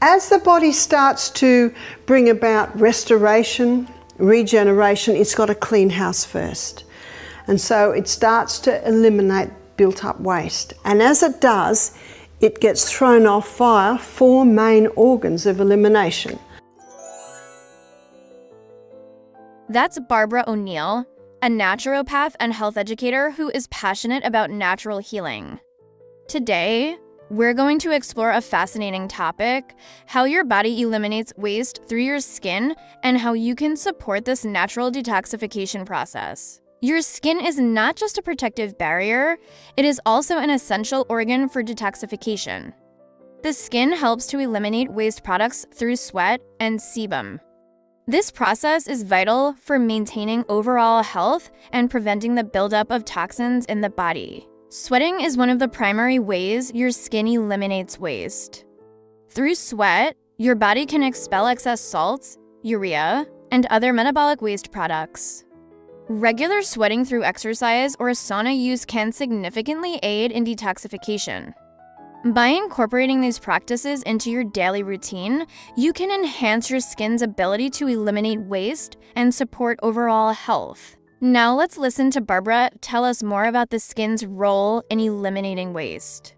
As the body starts to bring about restoration, regeneration, it's got to clean house first. And so it starts to eliminate built up waste. And as it does, it gets thrown off via four main organs of elimination. That's Barbara O'Neill, a naturopath and health educator who is passionate about natural healing. Today, we're going to explore a fascinating topic how your body eliminates waste through your skin and how you can support this natural detoxification process. Your skin is not just a protective barrier, it is also an essential organ for detoxification. The skin helps to eliminate waste products through sweat and sebum. This process is vital for maintaining overall health and preventing the buildup of toxins in the body. Sweating is one of the primary ways your skin eliminates waste. Through sweat, your body can expel excess salts, urea, and other metabolic waste products. Regular sweating through exercise or sauna use can significantly aid in detoxification. By incorporating these practices into your daily routine, you can enhance your skin's ability to eliminate waste and support overall health. Now let's listen to Barbara tell us more about the skin's role in eliminating waste.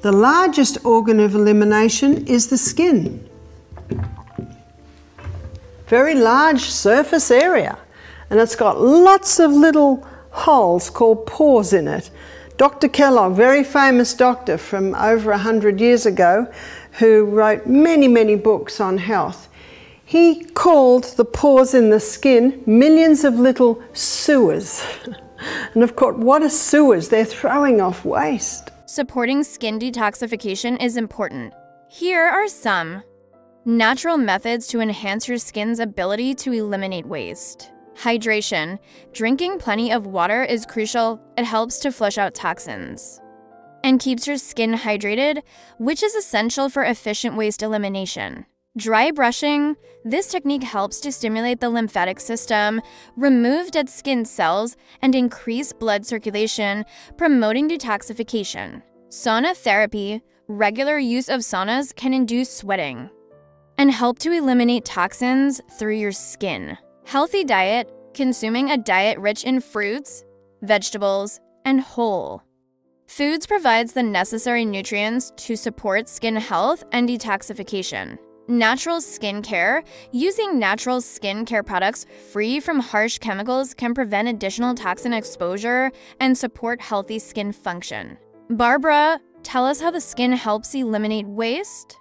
The largest organ of elimination is the skin. Very large surface area and it's got lots of little holes called pores in it. Dr. Kellogg, very famous doctor from over 100 years ago, who wrote many, many books on health, he called the pores in the skin millions of little sewers. and of course, what are sewers? They're throwing off waste. Supporting skin detoxification is important. Here are some natural methods to enhance your skin's ability to eliminate waste. Hydration. Drinking plenty of water is crucial. It helps to flush out toxins and keeps your skin hydrated, which is essential for efficient waste elimination. Dry brushing. This technique helps to stimulate the lymphatic system, remove dead skin cells, and increase blood circulation, promoting detoxification. Sauna therapy. Regular use of saunas can induce sweating and help to eliminate toxins through your skin. Healthy diet, consuming a diet rich in fruits, vegetables, and whole. Foods provides the necessary nutrients to support skin health and detoxification. Natural skincare. Using natural skincare products free from harsh chemicals can prevent additional toxin exposure and support healthy skin function. Barbara, tell us how the skin helps eliminate waste?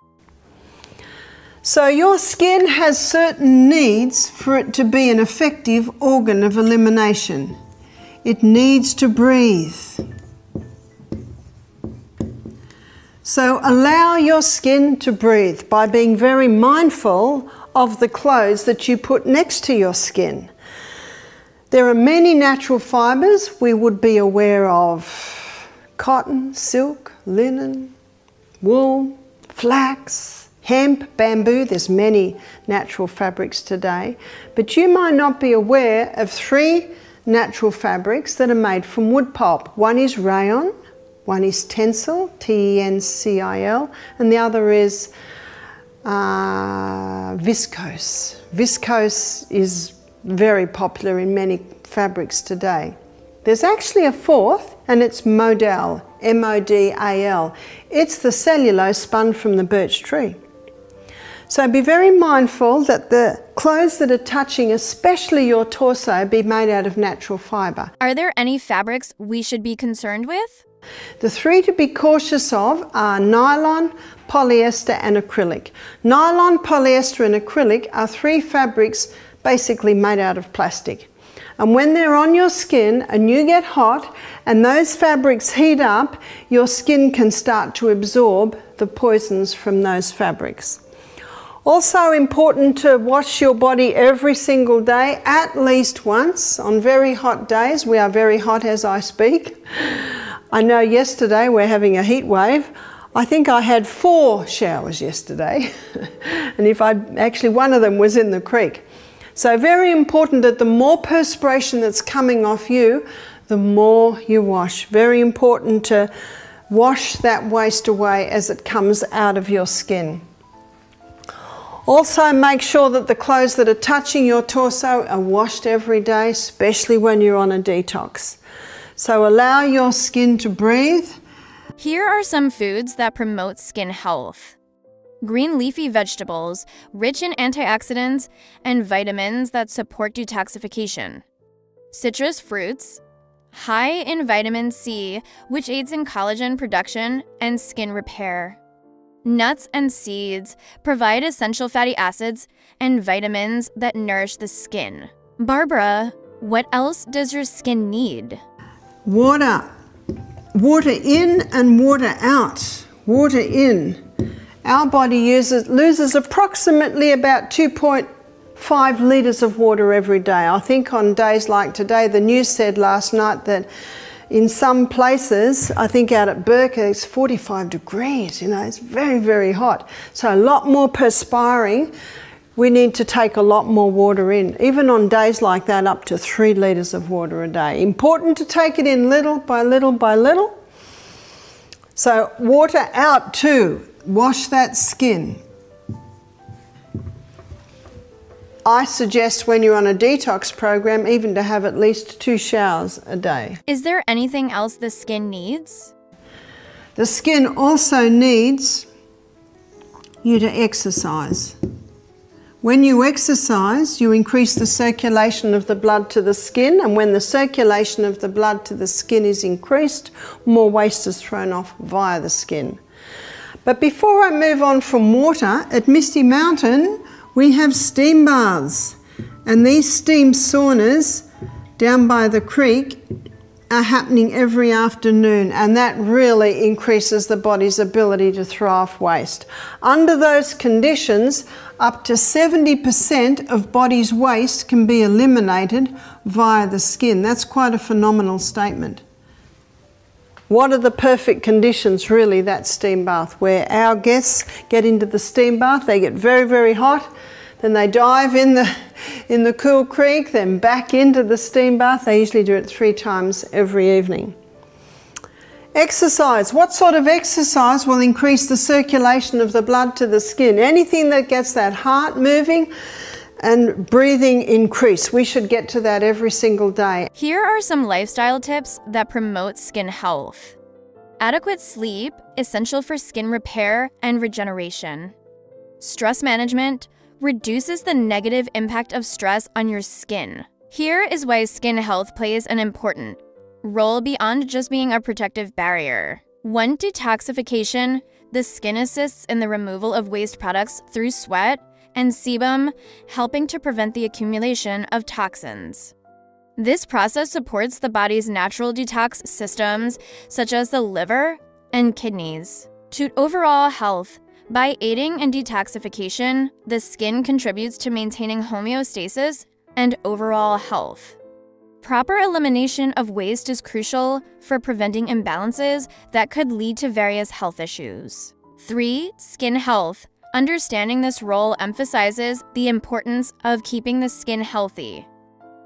So, your skin has certain needs for it to be an effective organ of elimination. It needs to breathe. So, allow your skin to breathe by being very mindful of the clothes that you put next to your skin. There are many natural fibres we would be aware of cotton, silk, linen, wool, flax, hemp, bamboo, there's many natural fabrics today, but you might not be aware of three natural fabrics that are made from wood pulp. One is rayon, one is tencel, T-E-N-C-I-L, and the other is uh, viscose. Viscose is very popular in many fabrics today. There's actually a fourth, and it's modal, M-O-D-A-L. It's the cellulose spun from the birch tree. So be very mindful that the clothes that are touching, especially your torso, be made out of natural fibre. Are there any fabrics we should be concerned with? The three to be cautious of are nylon, polyester, and acrylic. Nylon, polyester, and acrylic are three fabrics basically made out of plastic. And when they're on your skin and you get hot and those fabrics heat up, your skin can start to absorb the poisons from those fabrics. Also important to wash your body every single day, at least once. On very hot days, we are very hot as I speak. I know yesterday we're having a heat wave. I think I had four showers yesterday, and if I actually one of them was in the creek. So very important that the more perspiration that's coming off you, the more you wash. Very important to wash that waste away as it comes out of your skin. Also, make sure that the clothes that are touching your torso are washed every day, especially when you're on a detox. So, allow your skin to breathe. Here are some foods that promote skin health green leafy vegetables, rich in antioxidants and vitamins that support detoxification, citrus fruits, high in vitamin C, which aids in collagen production and skin repair. Nuts and seeds provide essential fatty acids and vitamins that nourish the skin. Barbara, what else does your skin need? Water. Water in and water out. Water in. Our body uses, loses approximately about 2.5 litres of water every day. I think on days like today, the news said last night that in some places, I think out at Bourke, it's 45 degrees, you know, it's very, very hot. So a lot more perspiring. We need to take a lot more water in, even on days like that, up to three litres of water a day. Important to take it in little by little by little. So, water out too. Wash that skin. I suggest when you're on a detox program, even to have at least two showers a day. Is there anything else the skin needs? The skin also needs you to exercise. When you exercise, you increase the circulation of the blood to the skin, and when the circulation of the blood to the skin is increased, more waste is thrown off via the skin. But before I move on from water, at Misty Mountain, we have steam baths, and these steam saunas down by the creek are happening every afternoon, and that really increases the body's ability to throw off waste. Under those conditions, up to 70% of body's waste can be eliminated via the skin. That's quite a phenomenal statement. What are the perfect conditions, really, that steam bath, where our guests get into the steam bath, they get very, very hot, then they dive in the, in the cool creek, then back into the steam bath. They usually do it three times every evening. Exercise. What sort of exercise will increase the circulation of the blood to the skin? Anything that gets that heart moving and breathing increase. We should get to that every single day. Here are some lifestyle tips that promote skin health. Adequate sleep, essential for skin repair and regeneration. Stress management, reduces the negative impact of stress on your skin. Here is why skin health plays an important role beyond just being a protective barrier. One detoxification, the skin assists in the removal of waste products through sweat and sebum, helping to prevent the accumulation of toxins. This process supports the body's natural detox systems, such as the liver and kidneys. To overall health, by aiding in detoxification, the skin contributes to maintaining homeostasis and overall health. Proper elimination of waste is crucial for preventing imbalances that could lead to various health issues. 3. Skin health. Understanding this role emphasizes the importance of keeping the skin healthy.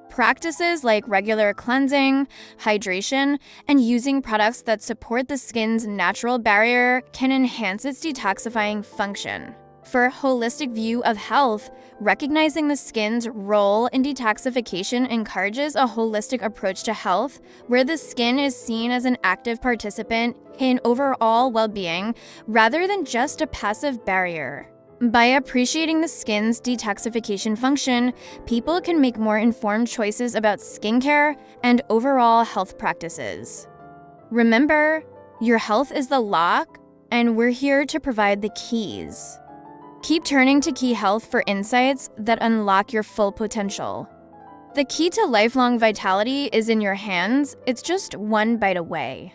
Practices like regular cleansing, hydration, and using products that support the skin's natural barrier can enhance its detoxifying function. For a holistic view of health, recognizing the skin's role in detoxification encourages a holistic approach to health, where the skin is seen as an active participant in overall well being rather than just a passive barrier. By appreciating the skin's detoxification function, people can make more informed choices about skincare and overall health practices. Remember, your health is the lock, and we're here to provide the keys. Keep turning to Key Health for insights that unlock your full potential. The key to lifelong vitality is in your hands, it's just one bite away.